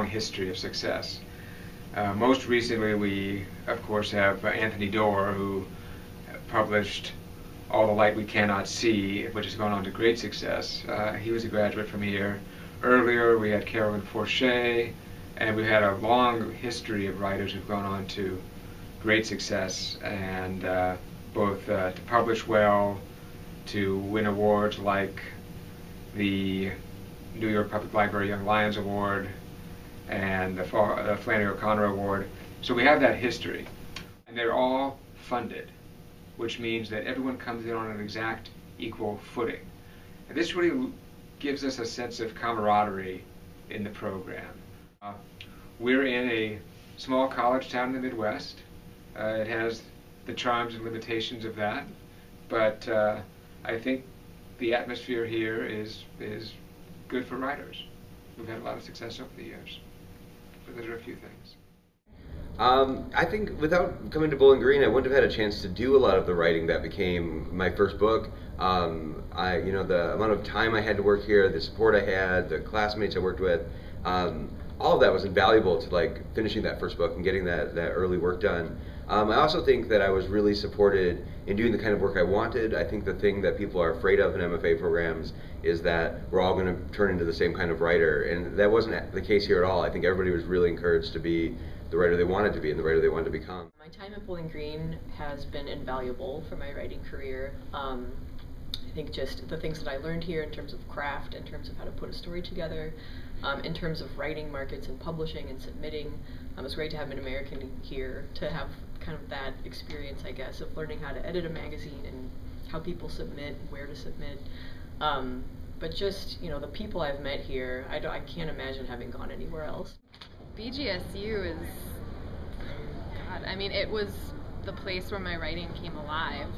long history of success. Uh, most recently, we, of course, have uh, Anthony Doerr, who published All the Light We Cannot See, which has gone on to great success. Uh, he was a graduate from here. Earlier, we had Carolyn Forche, and we had a long history of writers who've gone on to great success, and uh, both uh, to publish well, to win awards like the New York Public Library Young Lions Award and the, the Flannery O'Connor Award. So we have that history. And they're all funded, which means that everyone comes in on an exact equal footing. And this really gives us a sense of camaraderie in the program. Uh, we're in a small college town in the Midwest. Uh, it has the charms and limitations of that, but uh, I think the atmosphere here is is good for writers. We've had a lot of success over the years. Those are a few things. Um, I think without coming to Bowling Green, I wouldn't have had a chance to do a lot of the writing that became my first book. Um, I, you know, the amount of time I had to work here, the support I had, the classmates I worked with, um, all of that was invaluable to like finishing that first book and getting that, that early work done. Um, I also think that I was really supported in doing the kind of work I wanted. I think the thing that people are afraid of in MFA programs is that we're all going to turn into the same kind of writer, and that wasn't the case here at all. I think everybody was really encouraged to be the writer they wanted to be and the writer they wanted to become. My time at Bowling Green has been invaluable for my writing career. Um, I think just the things that I learned here in terms of craft, in terms of how to put a story together, um, in terms of writing markets and publishing and submitting. Um, it's great to have an American here to have kind of that experience, I guess, of learning how to edit a magazine and how people submit, where to submit. Um, but just you know the people I've met here, I, I can't imagine having gone anywhere else. BGSU is, God, I mean, it was the place where my writing came alive.